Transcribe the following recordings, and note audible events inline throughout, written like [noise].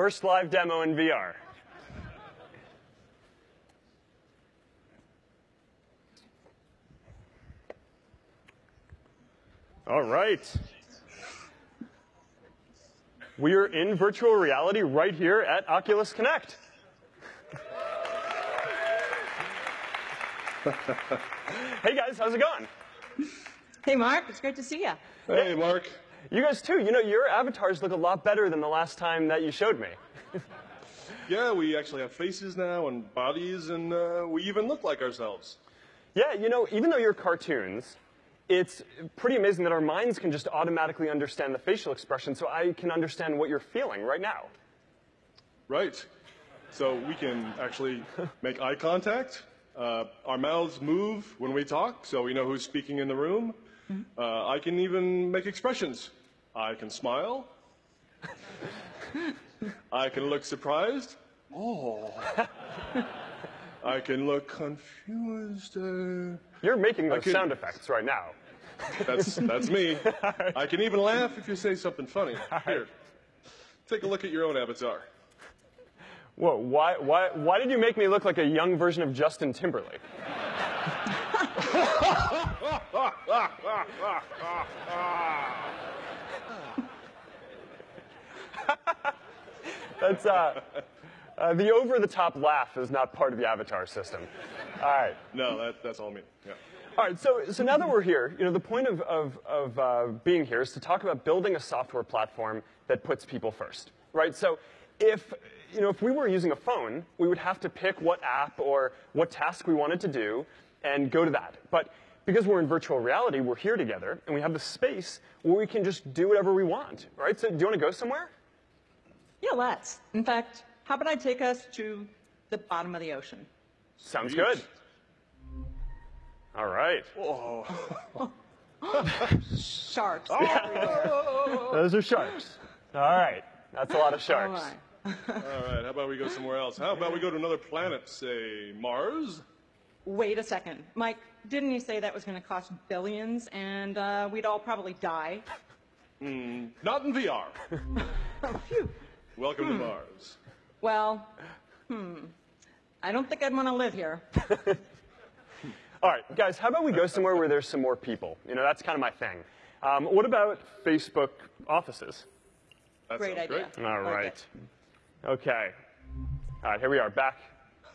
First live demo in VR. All right. We are in virtual reality right here at Oculus Connect. [laughs] hey guys, how's it going? Hey, Mark, it's great to see you. Hey, Mark. You guys too. You know, your avatars look a lot better than the last time that you showed me. [laughs] Yeah, we actually have faces now and bodies, and uh, we even look like ourselves. Yeah, you know, even though you're cartoons, it's pretty amazing that our minds can just automatically understand the facial expression, so I can understand what you're feeling right now. Right. So we can actually [laughs] make eye contact. Uh, our mouths move when we talk, so we know who's speaking in the room. Uh, I can even make expressions. I can smile. I can look surprised. Oh. [laughs] I can look confused. Uh, You're making those can- sound effects right now. that's that's me. [laughs] I can even laugh if you say something funny. Here, take a look at your own avatar. Whoa, why, why, why did you make me look like a young version of Justin Timberlake? [laughs] [laughs] That's, uh, uh, the over the top laugh is not part of the avatar system. All right. No, that, that's all me. Yeah. All right, so, so now that we're here, you know, the point of, of, of uh, being here is to talk about building a software platform that puts people first, right? So if, you know, if we were using a phone, we would have to pick what app or what task we wanted to do and go to that. But because we're in virtual reality, we're here together, and we have the space where we can just do whatever we want, right? So do you want to go somewhere? Yeah, let's. In fact, how about I take us to the bottom of the ocean? Sounds Sweet. good. All right. Whoa. [laughs] Sharks. Oh. [laughs] Those are sharks. All right. That's a lot of sharks. my. [laughs] All right, how about we go somewhere else? How about we go to another planet, say Mars? Wait a second. Mike, didn't you say that was going to cost billions and uh, we'd all probably die? Not in VR. Oh, [laughs] phew. Welcome to Mars. Well, hmm. I don't think I'd want to live here. [laughs] All right, guys, how about we go somewhere where there's some more people? You know, that's kind of my thing. Um, what about Facebook offices? That Great sounds idea. great. All Okay. Okay. All right, here we are, back.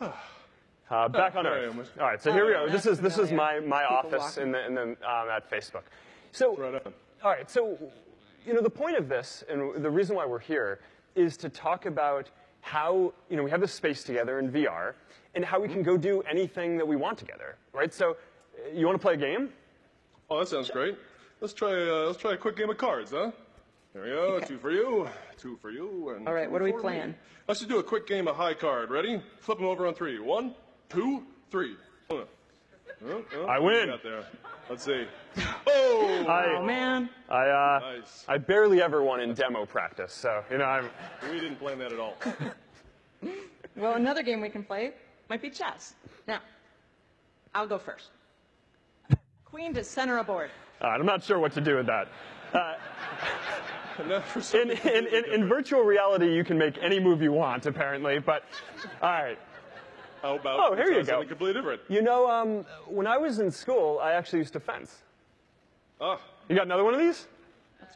[sighs] [sighs] Uh, back on Earth. All right, so here we Oh, are. This is this is my my office in the in the um, at Facebook. So all right, so you know the point of this and the reason why we're here is to talk about how you know we have this space together in VR and how we can go do anything that we want together, right? So uh, you want to play a game? Oh, that sounds great. Let's try. Uh, let's try a quick game of cards, huh? Here we go. Two for you. Two for you. And All right, what are we for me. playing? Let's just do a quick game of high card. Ready? Flip them over on three. One, two, three. Oh, oh, oh, I what do you win. Got there. Let's see. [laughs] Oh, I Oh, man. I uh, Nice. I barely ever won in demo practice, so you know I'm. we didn't plan that at all. [laughs] Well, another game we can play might be chess. Now, I'll go first. Queen to center a board. All right, I'm not sure what to do with that. [laughs] Now for something In, in, in, in virtual reality, you can make any move you want, apparently. But all right, How about Oh, here you go. Something completely different. you know, um, when I was in school, I actually used to fence. Ah, You got another one of these?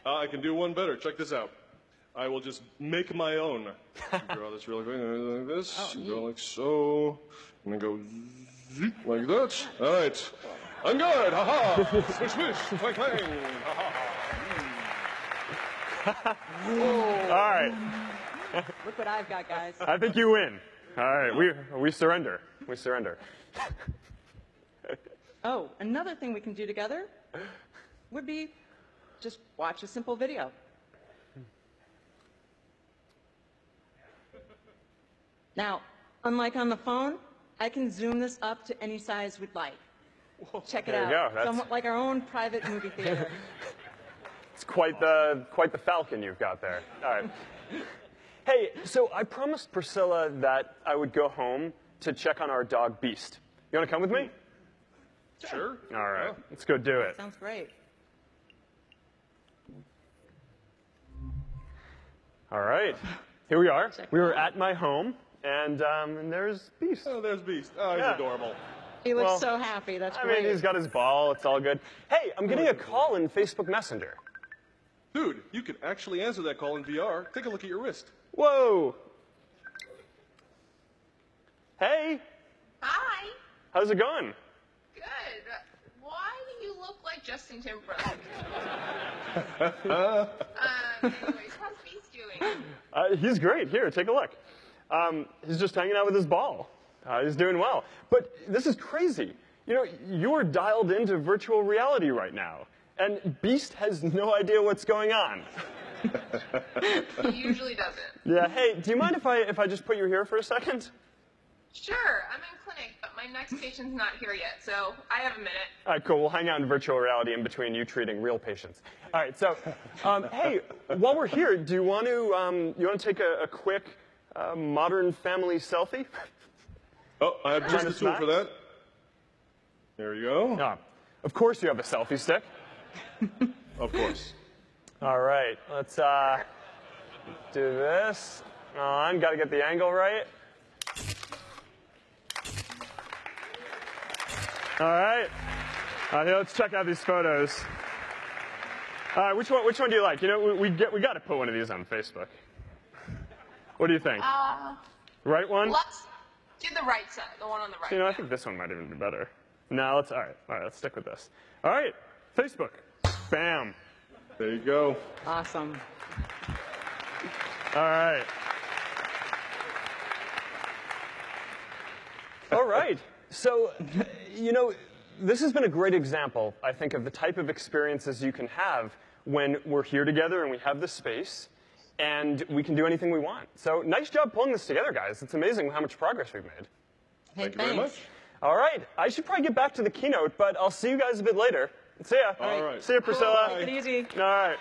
Uh, I can do one better. Check this out. I will just make my own. [laughs] Draw this really quick, like this. Oh, Go like so. And then go zoop, [laughs] like that. All right. I'm good. Ha ha. [laughs] Swish swish. Clang clang. Ha ha. All right, Look what I've got, guys. I think you win. All right, we we surrender. We surrender. [laughs] Oh, another thing we can do together would be just watch a simple video. Now, unlike on the phone, I can zoom this up to any size we'd like. Check it out. Somewhat like our own private movie theater. [laughs] It's quite the quite the falcon you've got there. All right. [laughs] Hey, so I promised Priscilla that I would go home to check on our dog Beast. You want to come with me? Sure. All right, let's go do it. Sounds great. All right. here we are. Check We were out. at my home, and, um, and there's Beast. Oh, there's Beast. Oh, he's Yeah. adorable. He looks Well, so happy. That's I great. mean, he's got his ball. It's all good. Hey, I'm getting a call in Facebook Messenger. Dude, you can actually answer that call in VR. Take a look at your wrist. Whoa. Hey, Hi. how's it going? Good. Why do you look like Justin Timberlake? [laughs] um, anyways, how's Beast doing? Uh, he's great. Here, take a look. Um, he's just hanging out with his ball. Uh, he's doing well. But this is crazy. You know, you're dialed into virtual reality right now, and Beast has no idea what's going on. [laughs] [laughs] He usually doesn't. Yeah. Hey, do you mind if I if I just put you here for a second? Sure, I'm in clinic, but my next patient's not here yet, so I have a minute. All right, cool. We'll hang out in virtual reality in between you treating real patients. All right. So, um, hey, while we're here, do you want to um, you want to take a, a quick uh, modern family selfie? Oh, I have just the tool for that. There you go. No. Of course, you have a selfie stick. Of course. All right, let's uh, do this. On, got to get the angle right. All right. Uh, let's check out these photos. All right, which one? Which one do you like? You know, we, we get we got to put one of these on Facebook. What do you think? Uh, right one? let's do the right side, the one on the right. You know, I think this one might even be better. No, let's. All right, all right. Let's stick with this. All right, Facebook. Bam. There you go. awesome. All right. All right. So, you know, this has been a great example, I think, of the type of experiences you can have when we're here together and we have this space and we can do anything we want. So, nice job pulling this together, guys. It's amazing how much progress we've made. Hey, Thank you very much. All right. I should probably get back to the keynote, but I'll see you guys a bit later. See ya. All right. See ya, Priscilla. Bye. Take it easy. All right.